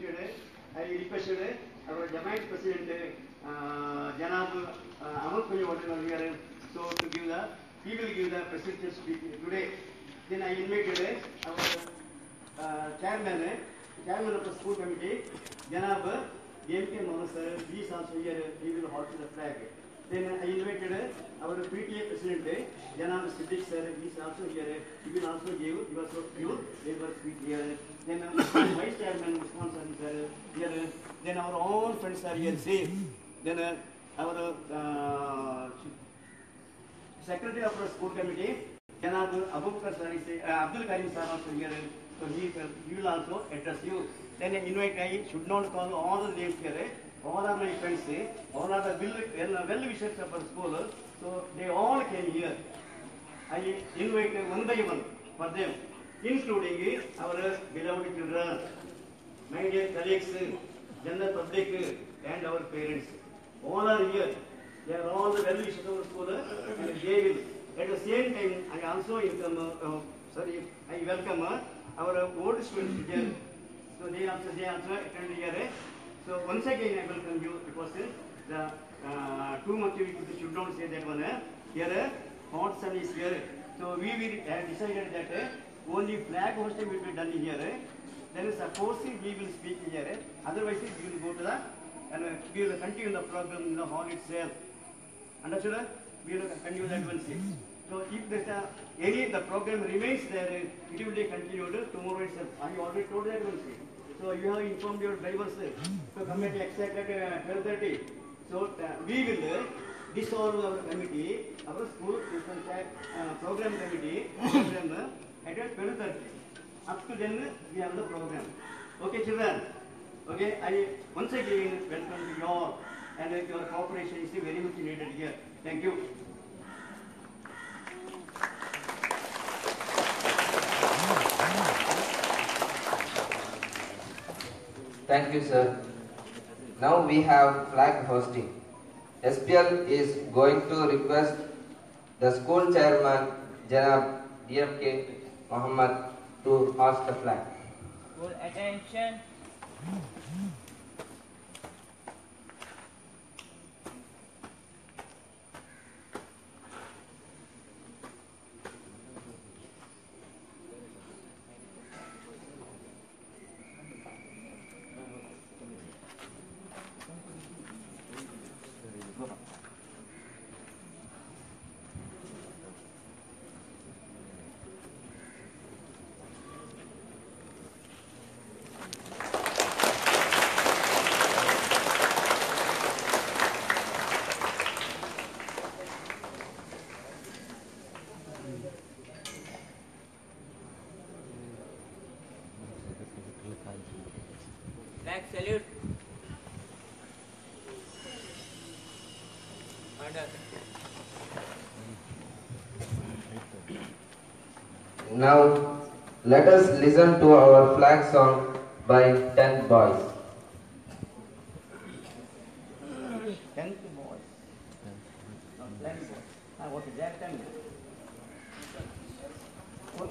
invited, I requested our Jamaat President, uh, Janab uh, Amal Kunya here, so to give the, he will give the presidential speech today. Then I invited our uh, chairman, chairman of the school committee, Janab M.K. Mohan sir, he is also here, he will hold the flag. Then I invited our PTA president, Janab Siddiq sir, he is also here, he will also give, he was also give labor speech here. Then uh, vice chairman Usman is here, then our own friends are here, safe. Then uh, our uh, secretary of the school committee, Janab Abubakar sir uh, Abdul Karim sir also here, so he, uh, he will also address you. Then I invite, I should not call all the names here, are my friends, all are the well, well, wishers of our school, so they all came here. I invite one by one for them, including our beloved children, my dear colleagues, general public, and our parents. All are here. They are all the well wishers of our school, and they will. At the same time, I also welcome, uh, sorry, I welcome uh, our old students here. So they also, they also attend here. So once again, I will welcome you because the uh, too much we should not say that one. uh, Here, uh, hot sun is here. So we will have decided that uh, only flag hosting will be done here. Then suppose we will speak here. Otherwise, we will go to the and uh, we will continue the program in the hall itself. Understood? We will continue that one six. So if the, uh, any the program remains there, it will be continued tomorrow itself. I already told that one six. So you have informed your drivers to come at exact at uh, 12:30. So uh, we will uh, dissolve our committee, our school uh, program committee program uh, at 12:30. Up to then we have the program. Okay, children. Okay, I once again welcome you all, and your cooperation is very much needed here. Thank you. Thank you, sir. Now we have flag hosting. SPL is going to request the school chairman, Janab DFK Muhammad, to host the flag. Full attention. Flag salute. Order. Now let us listen to our flag song by 10 boys. Tenth boys. No, tenth boys. Ah, what is that time? What-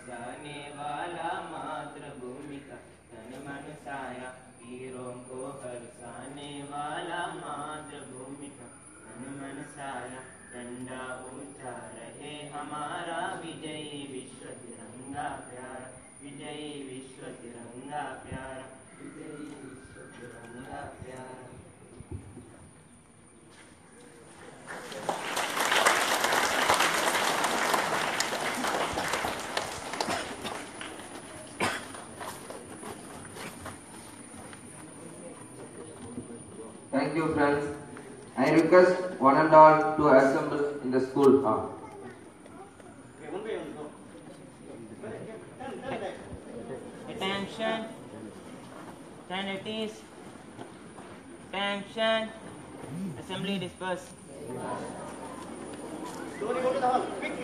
हरसाने वाला मातृभूमि का तन मन साया वीरों को हरसाने वाला मातृभूमि का तन मन साया झंडा ऊँचा रहे हमारा विजयी विश्व तिरंगा प्यारा, विजयी विश्व तिरंगा प्यारा, विजयी विश्व तिरंगा प्यारा। You, friends. I request one and all to assemble in the school hall. Okay, one by one, go. Turn, turn back. Attention. Stand at ease. Attention. Assembly disperse. Slowly go to the hall, quick.